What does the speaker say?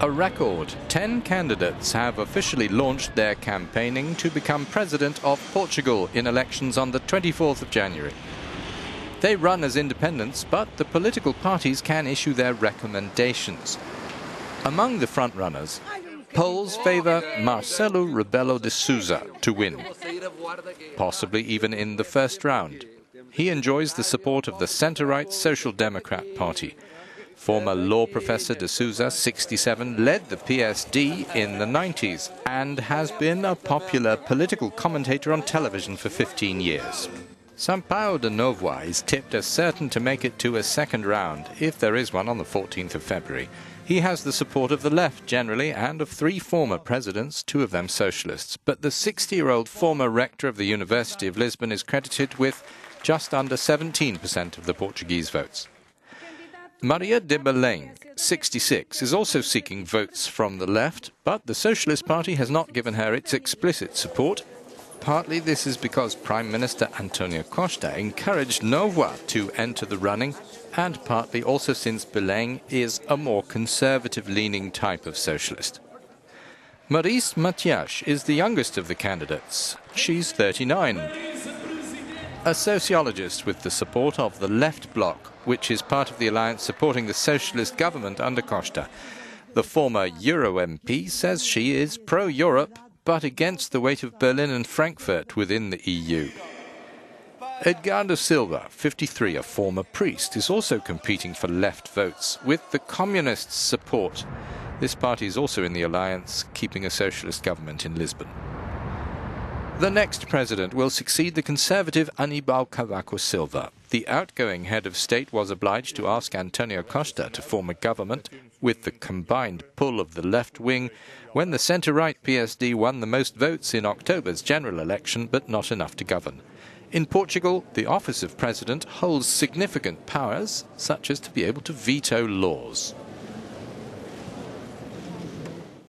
A record 10 candidates have officially launched their campaigning to become president of Portugal in elections on the 24th of January. They run as independents, but the political parties can issue their recommendations. Among the frontrunners, polls favour Marcelo Rebelo de Sousa to win, possibly even in the first round. He enjoys the support of the centre-right Social Democrat Party. Former law professor de Sousa, 67, led the PSD in the 90s and has been a popular political commentator on television for 15 years. Sampaio de Novoa is tipped as certain to make it to a second round, if there is one on the 14th of February. He has the support of the left generally and of three former presidents, two of them socialists. But the 60 year old former rector of the University of Lisbon is credited with just under 17% of the Portuguese votes. Maria de Belém, 66, is also seeking votes from the left, but the Socialist Party has not given her its explicit support Partly this is because Prime Minister Antonio Costa encouraged Novoa to enter the running, and partly also since Belém is a more conservative leaning type of socialist. Marisa Matias is the youngest of the candidates. She's 39. A sociologist with the support of the Left Bloc, which is part of the alliance supporting the socialist government under Costa. The former Euro MP says she is pro Europe but against the weight of Berlin and Frankfurt within the EU. Edgar Silva, 53, a former priest, is also competing for left votes with the communists' support. This party is also in the alliance, keeping a socialist government in Lisbon. The next president will succeed the conservative Anibal Cavaco Silva. The outgoing head of state was obliged to ask Antonio Costa to form a government with the combined pull of the left wing when the centre right PSD won the most votes in October's general election, but not enough to govern. In Portugal, the office of president holds significant powers, such as to be able to veto laws.